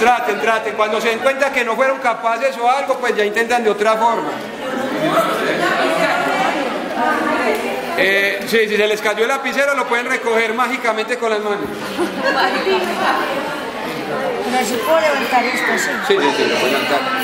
traten, traten. Cuando se den cuenta que no fueron capaces o algo, pues ya intentan de otra forma. Eh, sí, si se les cayó el lapicero lo pueden recoger mágicamente con las manos. No se puede levantar esto. Sí, sí, sí, lo pueden levantar.